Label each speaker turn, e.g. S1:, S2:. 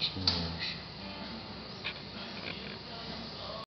S1: Cheers.